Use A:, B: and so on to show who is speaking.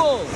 A: vivo!